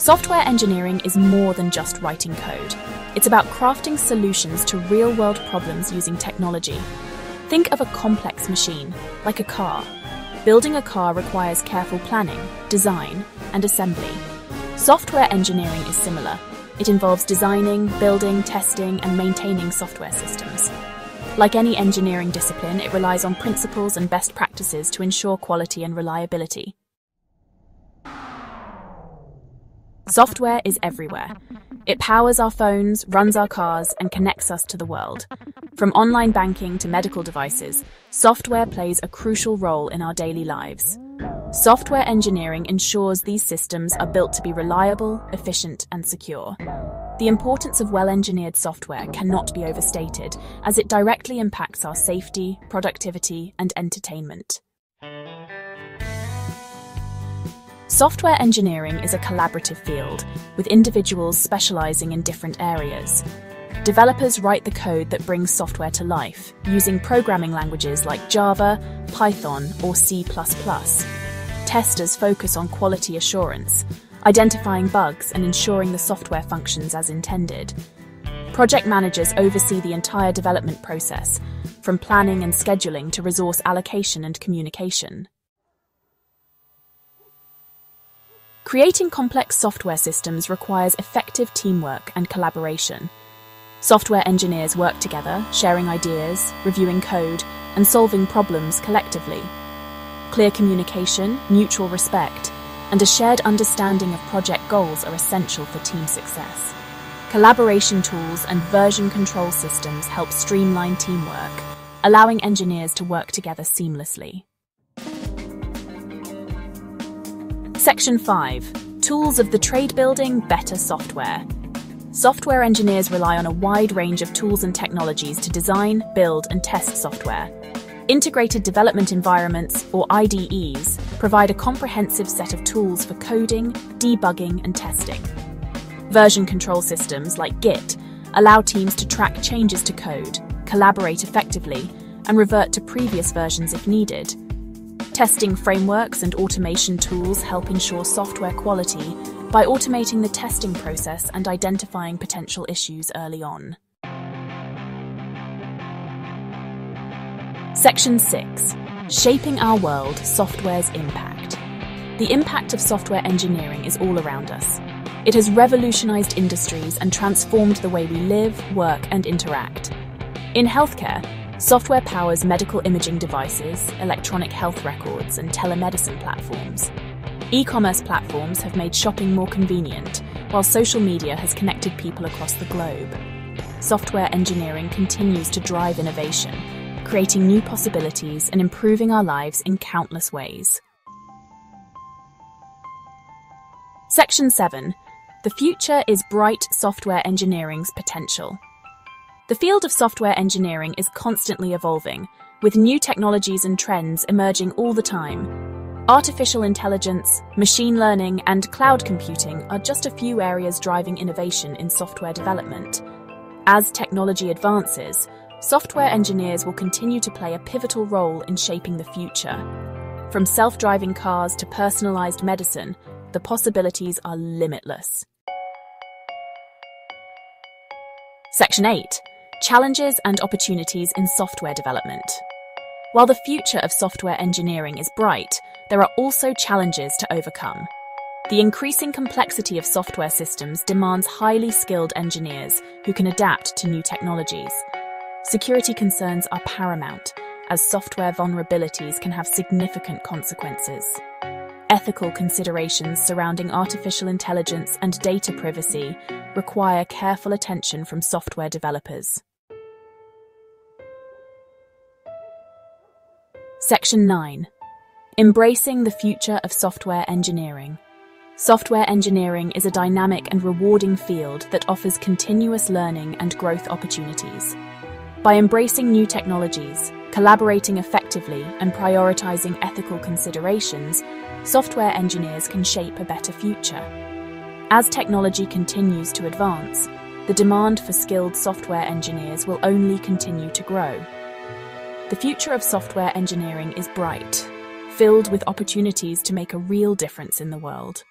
Software engineering is more than just writing code. It's about crafting solutions to real world problems using technology. Think of a complex machine, like a car. Building a car requires careful planning, design, and assembly. Software engineering is similar. It involves designing, building, testing, and maintaining software systems. Like any engineering discipline, it relies on principles and best practices to ensure quality and reliability. Software is everywhere. It powers our phones, runs our cars, and connects us to the world. From online banking to medical devices, software plays a crucial role in our daily lives. Software engineering ensures these systems are built to be reliable, efficient, and secure. The importance of well engineered software cannot be overstated, as it directly impacts our safety, productivity, and entertainment. Software engineering is a collaborative field, with individuals specializing in different areas. Developers write the code that brings software to life, using programming languages like Java, Python, or C. Testers focus on quality assurance, identifying bugs and ensuring the software functions as intended. Project managers oversee the entire development process, from planning and scheduling to resource allocation and communication. Creating complex software systems requires effective teamwork and collaboration. Software engineers work together, sharing ideas, reviewing code, and solving problems collectively. Clear communication, mutual respect, and a shared understanding of project goals are essential for team success. Collaboration tools and version control systems help streamline teamwork, allowing engineers to work together seamlessly. Section 5 Tools of the Trade Building Better Software. Software engineers rely on a wide range of tools and technologies to design, build, and test software. Integrated Development Environments, or IDEs, provide a comprehensive set of tools for coding, debugging, and testing. Version control systems like Git allow teams to track changes to code, collaborate effectively, and revert to previous versions if needed. Testing frameworks and automation tools help ensure software quality by automating the testing process and identifying potential issues early on. Section 6 Shaping Our World Software's Impact. The impact of software engineering is all around us. It has revolutionized industries and transformed the way we live, work, and interact. In healthcare, Software powers medical imaging devices, electronic health records, and telemedicine platforms. E commerce platforms have made shopping more convenient, while social media has connected people across the globe. Software engineering continues to drive innovation, creating new possibilities and improving our lives in countless ways. Section 7 The future is bright software engineering's potential. The field of software engineering is constantly evolving, with new technologies and trends emerging all the time. Artificial intelligence, machine learning, and cloud computing are just a few areas driving innovation in software development. As technology advances, software engineers will continue to play a pivotal role in shaping the future. From self driving cars to personalized medicine, the possibilities are limitless. Section 8 Challenges and opportunities in software development. While the future of software engineering is bright, there are also challenges to overcome. The increasing complexity of software systems demands highly skilled engineers who can adapt to new technologies. Security concerns are paramount, as software vulnerabilities can have significant consequences. Ethical considerations surrounding artificial intelligence and data privacy require careful attention from software developers. Section 9 Embracing the Future of Software Engineering. Software engineering is a dynamic and rewarding field that offers continuous learning and growth opportunities. By embracing new technologies, collaborating effectively, and prioritizing ethical considerations, software engineers can shape a better future. As technology continues to advance, the demand for skilled software engineers will only continue to grow. The future of software engineering is bright, filled with opportunities to make a real difference in the world.